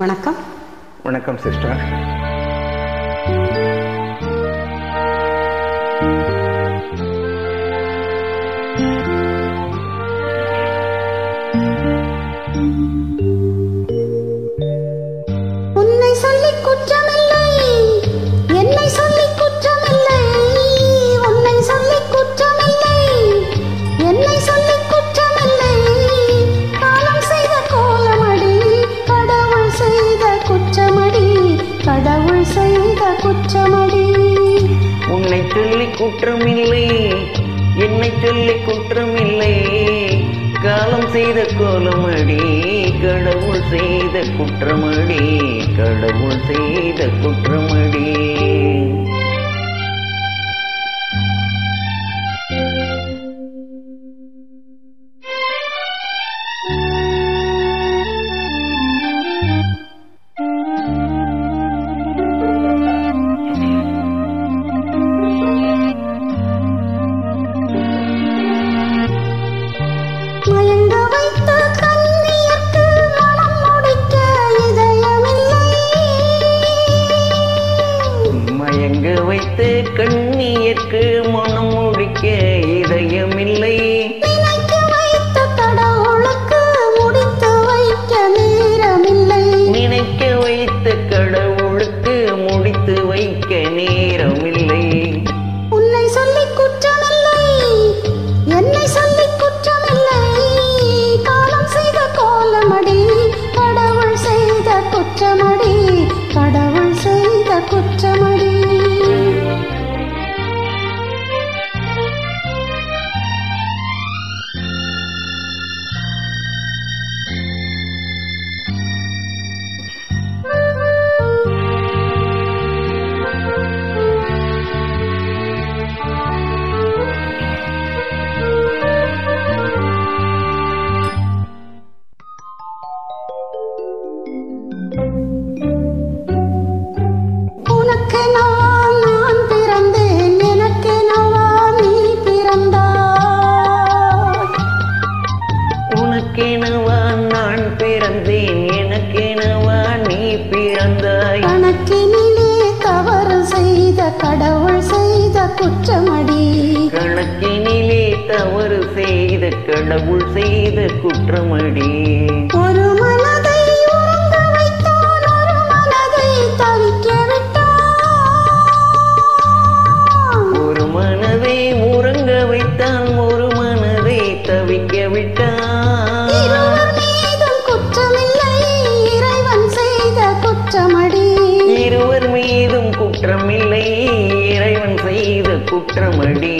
வணக்கம் வணக்கம் sister thank you குற்றமடி. உன்னை சொல்லி குற்றமில்லை என்னை சொல்லி குற்றமில்லை. காலம் செய்த கோலமடி கடவுள் செய்த குற்றமடி கடவுள் செய்த குற்றமடி. வைத்து கண்ணீருக்கு மனம் முடிக்க இதயமில்லை. தவறு செய்த கடவுள் செய்த குற்றமடி. ஒரு மனதை உறங்க வைத்தான் ஒரு மனதை தவிக்க விட்டான் இருவர் மீதும் குற்றமில்லை இறைவன் செய்த குற்றமடி.